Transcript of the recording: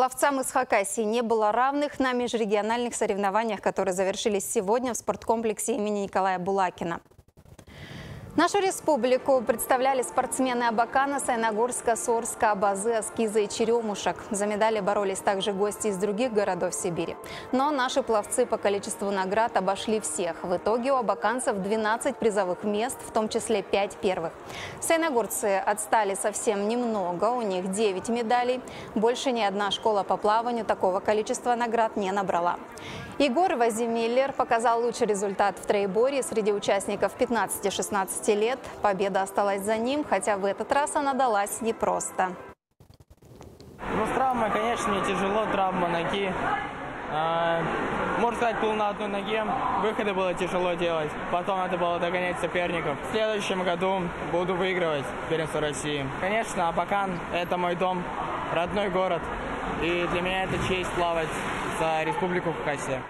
Пловцам из Хакасии не было равных на межрегиональных соревнованиях, которые завершились сегодня в спорткомплексе имени Николая Булакина. Нашу республику представляли спортсмены Абакана, Сайногорска, Сорска, Абазы, Аскиза и Черемушек. За медали боролись также гости из других городов Сибири. Но наши пловцы по количеству наград обошли всех. В итоге у абаканцев 12 призовых мест, в том числе 5 первых. Сайногорцы отстали совсем немного, у них 9 медалей. Больше ни одна школа по плаванию такого количества наград не набрала. Егор Вазимиллер показал лучший результат в троеборье среди участников 15-16 лет. Победа осталась за ним, хотя в этот раз она далась непросто. Ну, с травмой, конечно, мне тяжело, травма ноги. А, можно сказать, был на одной ноге. Выходы было тяжело делать. Потом надо было догонять соперников. В следующем году буду выигрывать первенство России. Конечно, Абакан – это мой дом, родной город. И для меня это честь плавать за Республику Хакасия.